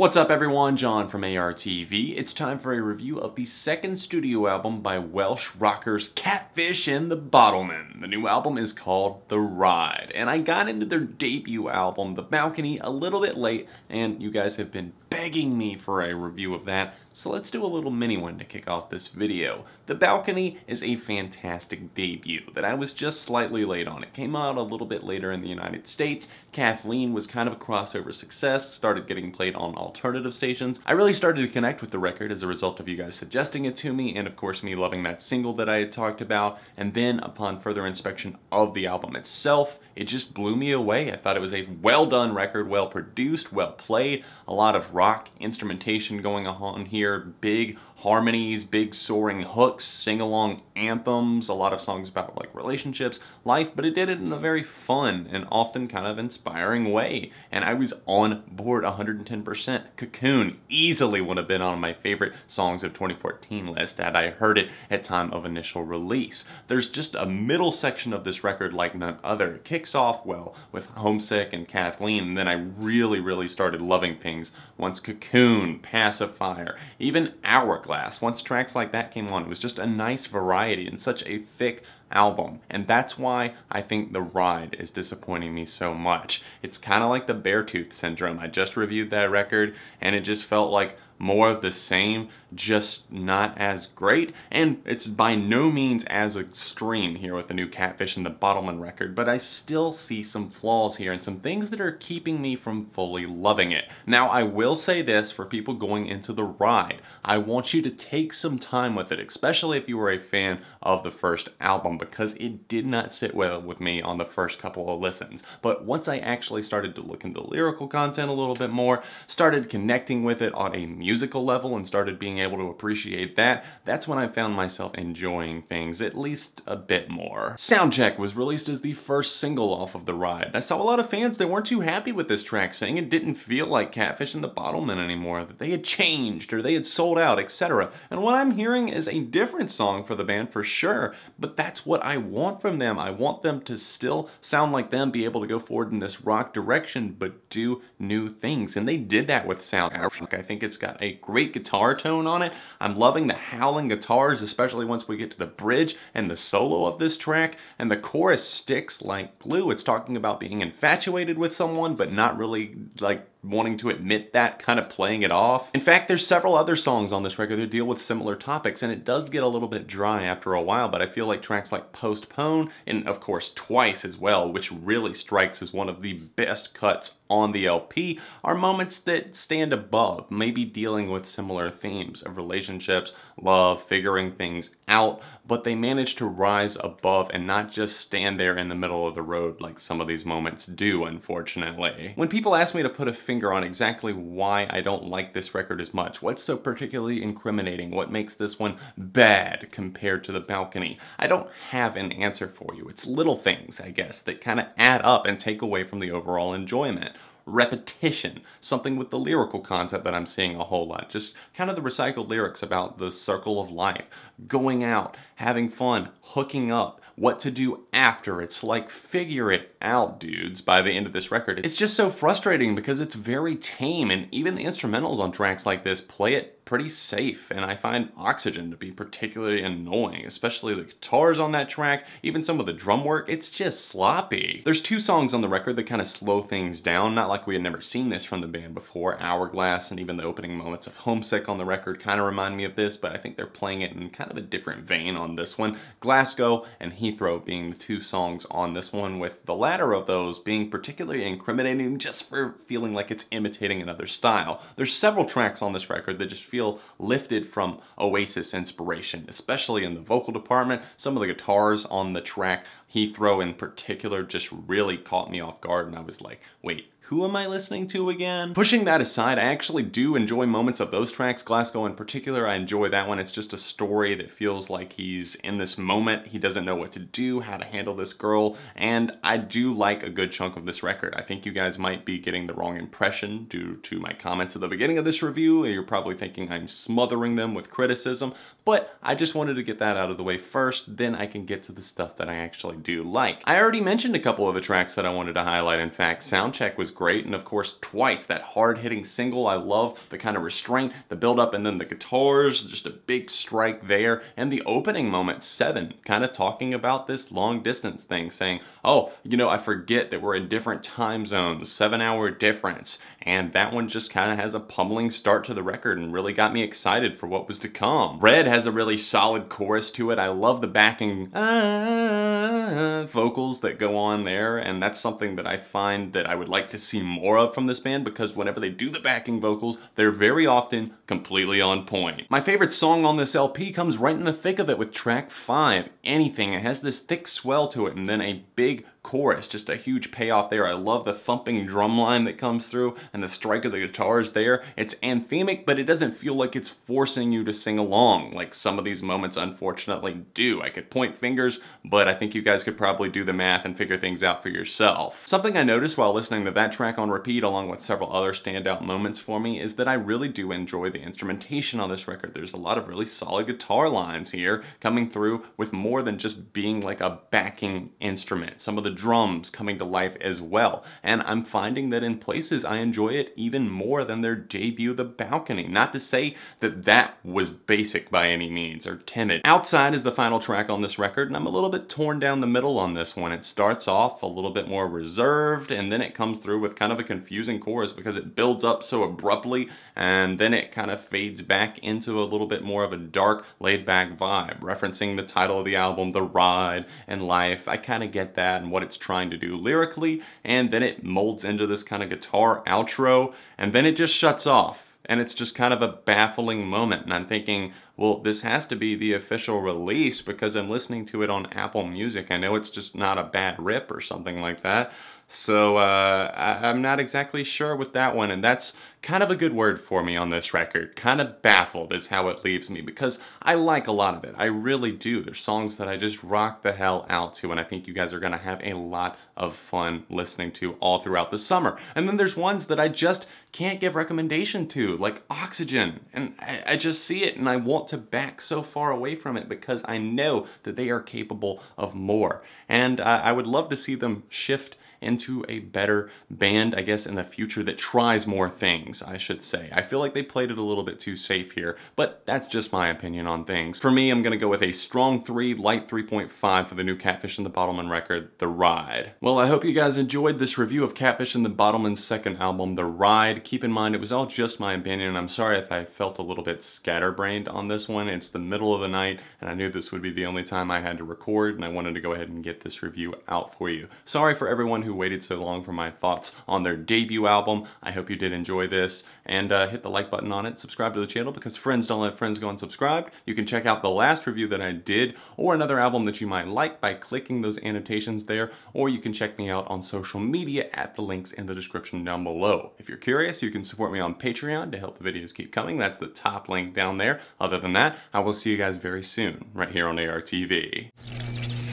What's up everyone, John from ARTV. It's time for a review of the second studio album by Welsh rockers Catfish and the Bottlemen. The new album is called The Ride, and I got into their debut album, The Balcony, a little bit late, and you guys have been begging me for a review of that, so let's do a little mini one to kick off this video. The Balcony is a fantastic debut that I was just slightly late on. It came out a little bit later in the United States. Kathleen was kind of a crossover success, started getting played on alternative stations. I really started to connect with the record as a result of you guys suggesting it to me and of course me loving that single that I had talked about. And then upon further inspection of the album itself, it just blew me away. I thought it was a well done record, well produced, well played, a lot of rock instrumentation going on here, big harmonies, big soaring hooks, sing-along anthems, a lot of songs about like relationships, life, but it did it in a very fun and often kind of inspiring way. And I was on board 110%. Cocoon easily would have been on my favorite songs of 2014 list had I heard it at time of initial release. There's just a middle section of this record like none other. It kicks off well with Homesick and Kathleen, and then I really, really started loving things once Cocoon, Pacifier, even Hourglass Glass. Once tracks like that came on, it was just a nice variety and such a thick album. And that's why I think The Ride is disappointing me so much. It's kind of like the Beartooth Syndrome. I just reviewed that record and it just felt like more of the same, just not as great. And it's by no means as extreme here with the new Catfish and the Bottlemen record, but I still see some flaws here and some things that are keeping me from fully loving it. Now, I will say this for people going into the ride. I want you to take some time with it, especially if you were a fan of the first album, because it did not sit well with me on the first couple of listens. But once I actually started to look into lyrical content a little bit more, started connecting with it on a music musical level and started being able to appreciate that, that's when I found myself enjoying things at least a bit more. Soundcheck was released as the first single off of the ride. I saw a lot of fans that weren't too happy with this track, saying it didn't feel like Catfish and the Bottlemen anymore, that they had changed or they had sold out, etc. And what I'm hearing is a different song for the band for sure, but that's what I want from them. I want them to still sound like them, be able to go forward in this rock direction, but do new things. And they did that with Sound. I think it's got a great guitar tone on it. I'm loving the howling guitars, especially once we get to the bridge and the solo of this track. And the chorus sticks like glue. It's talking about being infatuated with someone, but not really like wanting to admit that, kind of playing it off. In fact, there's several other songs on this record that deal with similar topics, and it does get a little bit dry after a while, but I feel like tracks like Postpone, and of course Twice as well, which really strikes as one of the best cuts on the LP, are moments that stand above, maybe dealing with similar themes of relationships, love, figuring things out, but they manage to rise above and not just stand there in the middle of the road like some of these moments do, unfortunately. When people ask me to put a finger on exactly why I don't like this record as much, what's so particularly incriminating, what makes this one bad compared to The Balcony, I don't have an answer for you. It's little things, I guess, that kind of add up and take away from the overall enjoyment repetition, something with the lyrical content that I'm seeing a whole lot. Just kind of the recycled lyrics about the circle of life, going out, having fun, hooking up, what to do after. It's like figure it out, dudes, by the end of this record. It's just so frustrating because it's very tame and even the instrumentals on tracks like this play it pretty safe, and I find Oxygen to be particularly annoying, especially the guitars on that track, even some of the drum work, it's just sloppy. There's two songs on the record that kind of slow things down, not like we had never seen this from the band before. Hourglass and even the opening moments of Homesick on the record kind of remind me of this, but I think they're playing it in kind of a different vein on this one. Glasgow and Heathrow being the two songs on this one, with the latter of those being particularly incriminating just for feeling like it's imitating another style. There's several tracks on this record that just feel feel lifted from Oasis inspiration, especially in the vocal department. Some of the guitars on the track, Heathrow in particular, just really caught me off guard and I was like, wait, who am I listening to again? Pushing that aside, I actually do enjoy moments of those tracks. Glasgow in particular, I enjoy that one. It's just a story that feels like he's in this moment. He doesn't know what to do, how to handle this girl, and I do like a good chunk of this record. I think you guys might be getting the wrong impression due to my comments at the beginning of this review. You're probably thinking I'm smothering them with criticism, but I just wanted to get that out of the way first, then I can get to the stuff that I actually do like. I already mentioned a couple of the tracks that I wanted to highlight. In fact, Soundcheck was great, and of course, Twice, that hard-hitting single. I love the kind of restraint, the build-up, and then the guitars, just a big strike there. And the opening moment, Seven, kind of talking about this long-distance thing, saying, oh, you know, I forget that we're in different time zones, seven-hour difference. And that one just kind of has a pummeling start to the record and really got me excited for what was to come. Red has a really solid chorus to it. I love the backing ah, vocals that go on there, and that's something that I find that I would like to see more of from this band because whenever they do the backing vocals, they're very often completely on point. My favorite song on this LP comes right in the thick of it with track 5, Anything. It has this thick swell to it and then a big chorus, just a huge payoff there. I love the thumping drum line that comes through and the strike of the guitars there. It's anthemic, but it doesn't feel like it's forcing you to sing along like some of these moments unfortunately do. I could point fingers, but I think you guys could probably do the math and figure things out for yourself. Something I noticed while listening to that track on repeat along with several other standout moments for me is that I really do enjoy the instrumentation on this record. There's a lot of really solid guitar lines here coming through with more than just being like a backing instrument. Some of the the drums coming to life as well. And I'm finding that in places I enjoy it even more than their debut, The Balcony. Not to say that that was basic by any means or timid. Outside is the final track on this record and I'm a little bit torn down the middle on this one. It starts off a little bit more reserved and then it comes through with kind of a confusing chorus because it builds up so abruptly and then it kind of fades back into a little bit more of a dark laid back vibe referencing the title of the album The Ride and Life. I kind of get that and what what it's trying to do lyrically, and then it molds into this kind of guitar outro, and then it just shuts off. And it's just kind of a baffling moment. And I'm thinking, well, this has to be the official release because I'm listening to it on Apple Music. I know it's just not a bad rip or something like that. So uh, I, am not exactly sure with that one, and that's kind of a good word for me on this record. Kind of baffled is how it leaves me because I like a lot of it. I really do. There's songs that I just rock the hell out to, and I think you guys are going to have a lot of fun listening to all throughout the summer. And then there's ones that I just can't give recommendation to, like Oxygen, and I, I just see it and I want to back so far away from it because I know that they are capable of more. And uh, I would love to see them shift into a better band, I guess, in the future that tries more things, I should say. I feel like they played it a little bit too safe here, but that's just my opinion on things. For me, I'm gonna go with a strong 3, light 3.5 for the new Catfish and the Bottlemen record, The Ride. Well, I hope you guys enjoyed this review of Catfish and the Bottlemen's second album, The Ride. Keep in mind, it was all just my opinion, I'm sorry if I felt a little bit scatterbrained on this one. It's the middle of the night, and I knew this would be the only time I had to record, and I wanted to go ahead and get this review out for you. Sorry for everyone who who waited so long for my thoughts on their debut album. I hope you did enjoy this and uh, hit the like button on it. Subscribe to the channel because friends don't let friends go unsubscribed. You can check out the last review that I did or another album that you might like by clicking those annotations there or you can check me out on social media at the links in the description down below. If you're curious, you can support me on Patreon to help the videos keep coming. That's the top link down there. Other than that, I will see you guys very soon right here on ARTV.